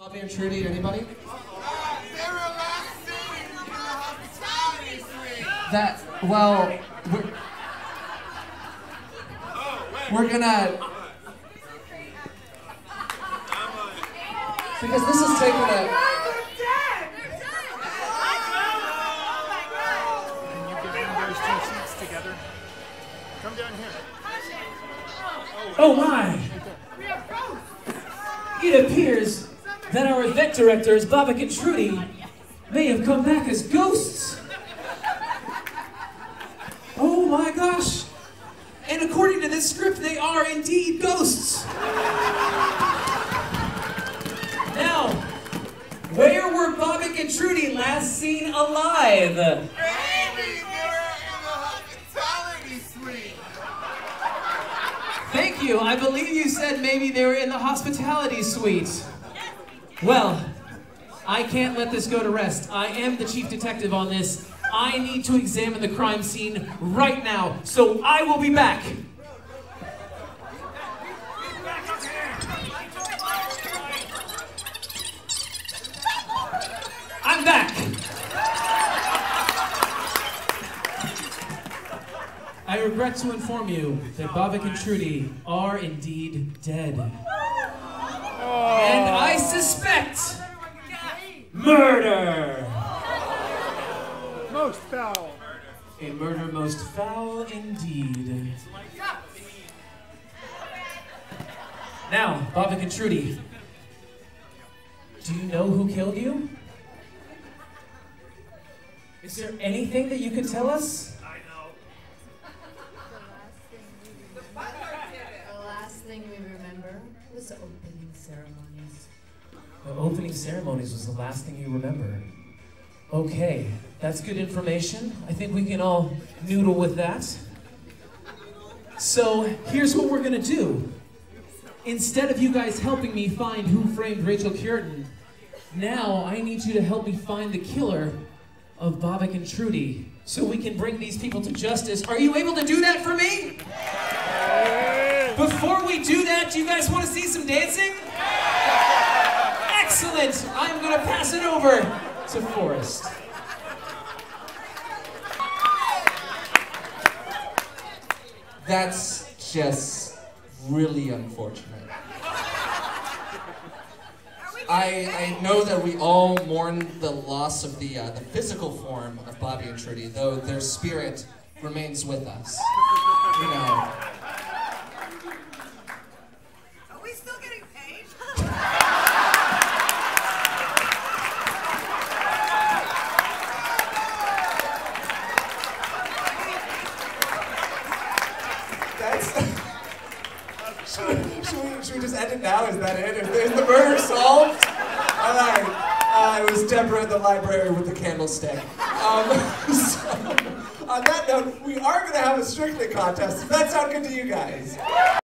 Bobby and Trudy, anybody? That, well, we're, we're gonna, because this is taking a? Come down here. Oh my! It appears that our event directors, Babak and Trudy, may have come back as ghosts. Oh my gosh! And according to this script, they are indeed ghosts. Now, where were Babak and Trudy last seen alive? Maybe we were in the hospitality suite! Thank you. I believe you said maybe they were in the hospitality suite. Well, I can't let this go to rest. I am the chief detective on this. I need to examine the crime scene right now, so I will be back. I'm back. I regret to inform you that Babak and Trudy are indeed dead. And I murder. Most foul. A murder most foul indeed. Now, Babak and Trudy, do you know who killed you? Is there anything that you could tell us? I know. The last thing we remember was opening ceremonies. The opening ceremonies was the last thing you remember. Okay, that's good information. I think we can all noodle with that. So here's what we're gonna do. Instead of you guys helping me find who framed Rachel Curtin, now I need you to help me find the killer of Babak and Trudy so we can bring these people to justice. Are you able to do that for me? Before we do that, do you guys want to see some dancing? I'm gonna pass it over to Forrest. that's just really unfortunate. I, I know that we all mourn the loss of the, uh, the physical form of Bobby and Trudy, though their spirit remains with us. You know. Are we still getting paid? That's. Should, we, should, we, just end it now? Is that it? Is, is the murder solved? All right. Uh, it was Deborah in the library with the candlestick. Um, so, on that note, we are going to have a Strictly contest. Does that sound good to you guys?